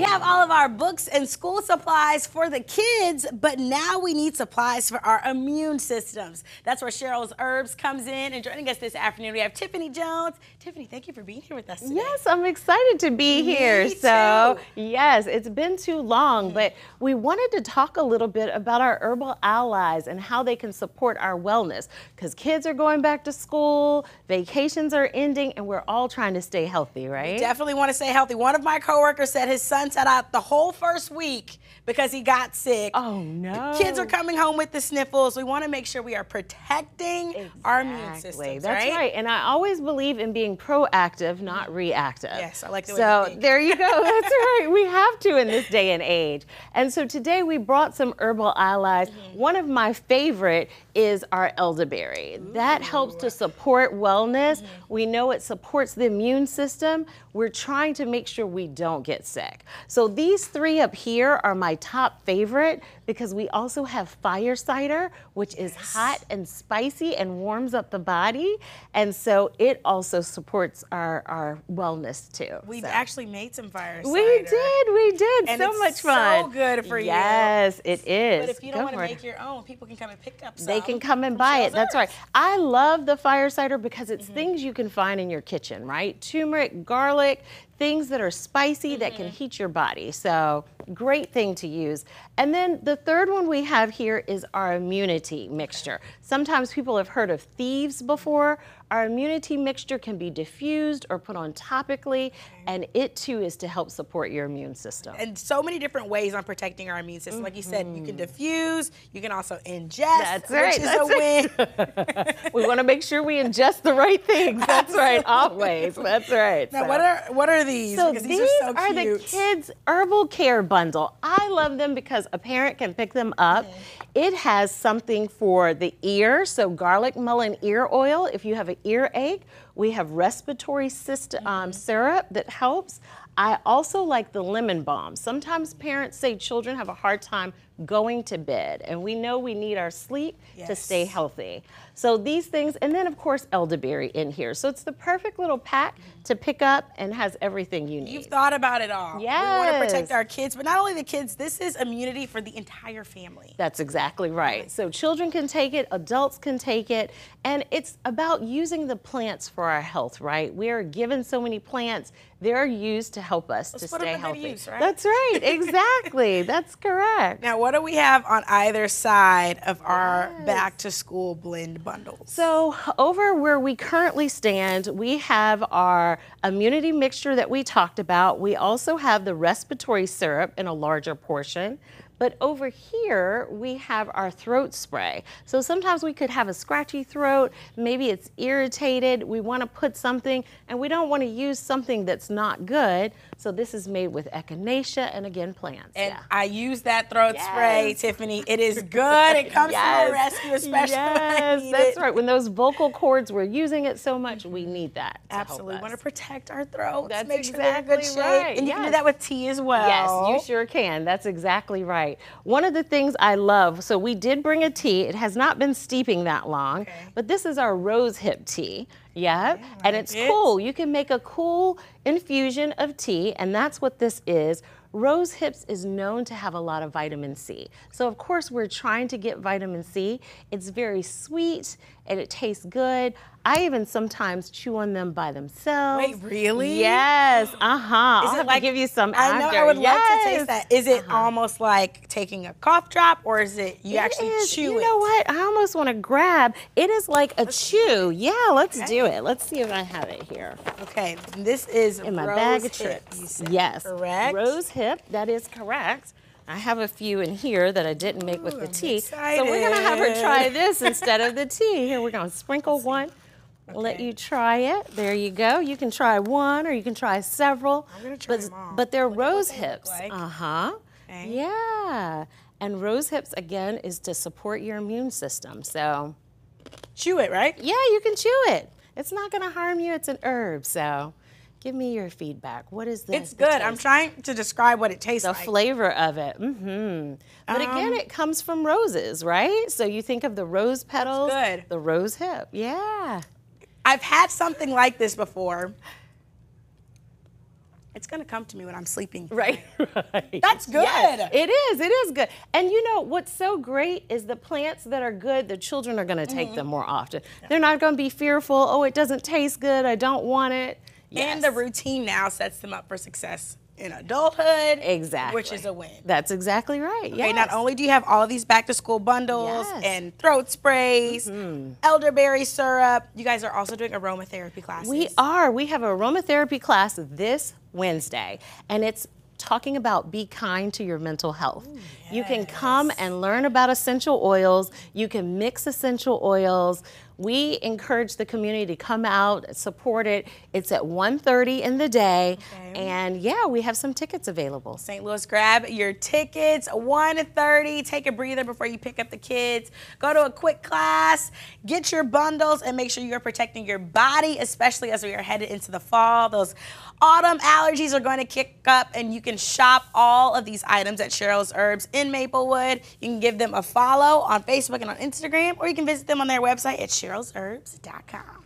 We have all of our books and school supplies for the kids, but now we need supplies for our immune systems. That's where Cheryl's Herbs comes in. And joining us this afternoon, we have Tiffany Jones. Tiffany, thank you for being here with us today. Yes, I'm excited to be here. Me so, too. yes, it's been too long, but we wanted to talk a little bit about our herbal allies and how they can support our wellness because kids are going back to school, vacations are ending, and we're all trying to stay healthy, right? Definitely want to stay healthy. One of my coworkers said his son sat out the whole first week because he got sick. Oh, no. Kids are coming home with the sniffles. We want to make sure we are protecting our immune Exactly. systems. That's right? right. And I always believe in being proactive, not reactive. Yes, I like the way So you think. there you go. That's right. We have to in this day and age. And so today we brought some herbal allies. Mm-hmm. One of my favorite is our elderberry. That helps to support wellness. Mm-hmm. We know it supports the immune system. We're trying to make sure we don't get sick. So these three up here are my top favorite because we also have fire cider, which is hot and spicy and warms up the body. And so it also supports our, our wellness too. We've So- actually made some fire cider. we did, we did. And so it's much so fun. good for you. Yes, it is. But if you don't Go want to for it. make your own, people can come and pick up some. They can come and buy it. That's right. I love the fire cider because it's Mm-hmm. things you can find in your kitchen, right? Turmeric, garlic, garlic, things that are spicy that Mm-hmm. can heat your body. So, great thing to use. And then the third one we have here is our immunity mixture. Sometimes people have heard of thieves before. Our immunity mixture can be diffused or put on topically, and it too is to help support your immune system. And so many different ways on protecting our immune system. Like you said, you can diffuse, you can also ingest, That's right, which is that's a win. we want to make sure we ingest the right things. That's right, always. That's right. Now, So- what are what are these? So these, these, are so are the kids' herbal care bundle. I love them because a parent can pick them up. It has something for the ear, so garlic mullein ear oil. If you have an earache, we have respiratory system um, syrup that helps. I also like the lemon balm. Sometimes parents say children have a hard time going to bed, and we know we need our sleep to stay healthy. So these things, and then of course elderberry in here. So it's the perfect little pack mm-hmm. to pick up and has everything you need. You've thought about it all. Yeah. We want to protect our kids, but not only the kids, this is immunity for the entire family. That's exactly right. So children can take it, adults can take it, and it's about using the plants for our health, right? We are given so many plants, they're used to help us Let's to stay healthy. use, right? That's right, exactly. That's correct. Now, what do we have on either side of our back to school blend bundles? So, over where we currently stand, we have our immunity mixture that we talked about. We also have the respiratory syrup in a larger portion. But over here, we have our throat spray. So sometimes we could have a scratchy throat, maybe it's irritated. We want to put something, and we don't want to use something that's not good. So this is made with echinacea and again plants. and yeah. I use that throat spray, Tiffany. It is good. It comes to my rescue, especially when I Yes, that's it. right. When those vocal cords, we're using it so much, we mm-hmm. need that. to help Absolutely. want to protect our throats. That's make sure they're in good exactly shape. right, And you can do that with tea as well. Yes, you sure can. That's exactly right. One of the things I love, so we did bring a tea. It has not been steeping that long, Okay. but this is our rose hip tea. Yeah, and it's it. cool. You can make a cool infusion of tea, and that's what this is. Rose hips is known to have a lot of vitamin C. So, of course, we're trying to get vitamin C. It's very sweet and it tastes good. I even sometimes chew on them by themselves. Wait, really? Yes. Uh huh. I'll Is it have like give you some I know after. I would love to Yes. taste that. Is it almost like taking a cough drop, or is it you It actually is. chew you it? You know what? I almost want to grab. It is like a chew. Yeah, let's do it. Let's see if I have it here Okay, this is in my rose bag of hip, tricks. you said, yes, correct. Rose hip. That is correct. I have a few in here that I didn't make with Ooh, the I'm tea. So we're gonna have her try this instead of the tea. Here we're gonna sprinkle one. Let you try it. There you go. You can try one or you can try several. I'm gonna try but, them all. but they're Look rose hips. like. Uh huh. Okay. Yeah. And rose hips again is to support your immune system. So Chew it, right? yeah, you can chew it. It's not gonna harm you. It's an herb. So give me your feedback. What is this? It's good. I'm trying to describe what it tastes the like. The flavor of it. Mm-hmm. But again, Um, it comes from roses, right? So you think of the rose petals, good. the rose hip. Yeah. I've had something like this before. It's gonna come to me when I'm sleeping. Right, right. That's good. Yes, it is. It is good. And you know what's so great is the plants that are good. The children are going to take them mm-hmm. more often. They're not going to be fearful. Oh, it doesn't taste good. I don't want it. Yes. And the routine now sets them up for success in adulthood. exactly, Which is a win. That's exactly right. Okay, not only do you have all of these back to school bundles Yes. and throat sprays, mm-hmm. elderberry syrup, you guys are also doing aromatherapy classes. We are. We have a aromatherapy class this Wednesday, and it's talking about be kind to your mental health. You can come and learn about essential oils. You can mix essential oils. We encourage the community to come out, support it. It's at 1:30 in the day, Okay. and yeah, we have some tickets available. St. Louis, grab your tickets. 1:30. Take a breather before you pick up the kids. Go to a quick class. Get your bundles and make sure you're protecting your body, especially as we are headed into the fall. Those autumn allergies are going to kick up, and you can shop all of these items at Cheryl's Herbs in Maplewood. You can give them a follow on Facebook and on Instagram, or you can visit them on their website at cherylsherbs.com.